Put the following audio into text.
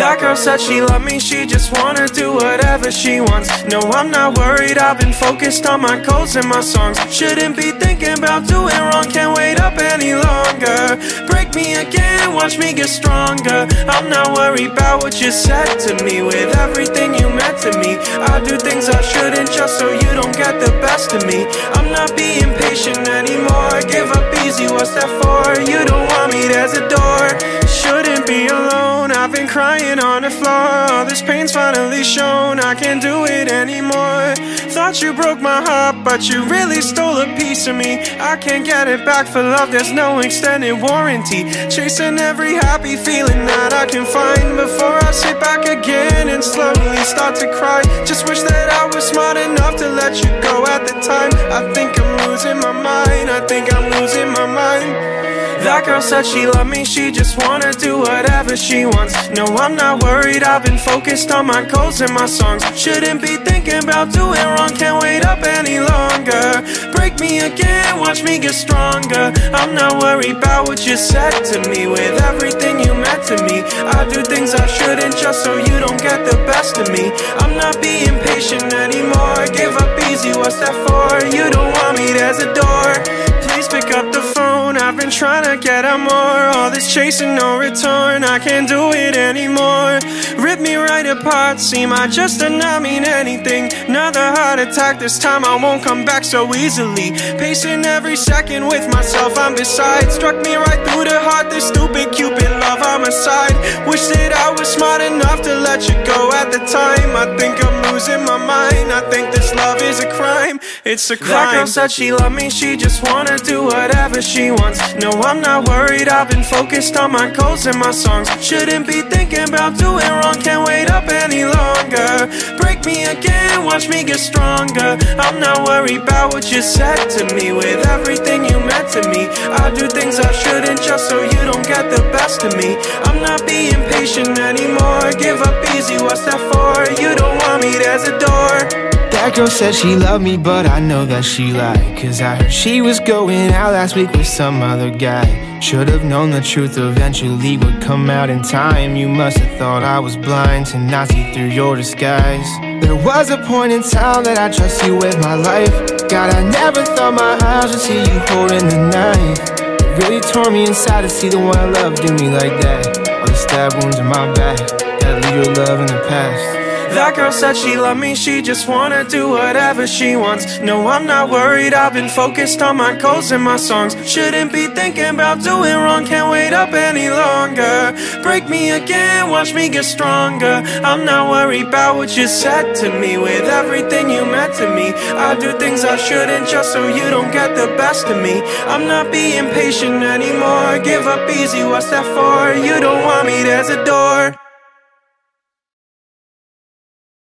That girl said she loved me, she just wanna do whatever she wants. No, I'm not worried, I've been focused on my goals and my songs. Shouldn't be thinking about doing wrong, can't wait up any longer. Break me again, watch me get stronger. I'm not worried about what you said to me. With everything you meant to me, I do things I shouldn't just so you don't get the best of me. I'm not being patient anymore. Give up easy, what's that for? You don't been crying on the floor. This pain's finally shown, I can't do it anymore. Thought you broke my heart, but you really stole a piece of me. I can't get it back for love, there's no extended warranty. Chasing every happy feeling that I can find before I sit back again and slowly start to cry. Just wish that I was smart enough to let you go at the time. I think I'm losing my mind, I think I'm losing my mind. That girl said she loved me, she just wanna do whatever she wants. No, I'm not worried, I've been focused on my goals and my songs. Shouldn't be thinking about doing wrong, can't wait up any longer. Break me again, watch me get stronger. I'm not worried about what you said to me, with everything you meant to me. I do things I shouldn't just so you don't get the best of me. I'm not being patient been trying to get out more. All this chasing, no return, I can't do it anymore. Rip me right apart, seem I just did not mean anything. Another heart attack, this time I won't come back so easily. Pacing every second with myself, I'm beside. Struck me right through the heart, this stupid cupid love, I'm aside. Wish that I was smart enough to let you go at the time. I think I'm losing my mind, I think this love is a crime. It's a crime. That girl said she loved me, she just wanna do whatever she wants. No, I'm not worried, I've been focused on my goals and my songs. Shouldn't be thinking about doing wrong, can't wait up any longer. Break me again, watch me get stronger. I'm not worried about what you said to me, with everything you meant to me. I do things I shouldn't just so you don't get the best of me. I'm not being patient anymore, give up easy, what's that for? You don't want me, there's a door. That girl said she loved me, but I know that she lied. Cause I heard she was going out last week with some other guy. Should've known the truth eventually would come out in time. You must have thought I was blind to not see through your disguise. There was a point in time that I trust you with my life. God, I never thought my eyes would see you holding the knife. It really tore me inside to see the one I love do me like that. All the stab wounds in my back. Gotta leave your love in the past. That girl said she loved me, she just wanna do whatever she wants. No, I'm not worried, I've been focused on my goals and my songs. Shouldn't be thinking about doing wrong, can't wait up any longer. Break me again, watch me get stronger. I'm not worried about what you said to me, with everything you meant to me. I do things I shouldn't just so you don't get the best of me. I'm not being patient anymore, give up easy, what's that for? You don't want me, there's a door.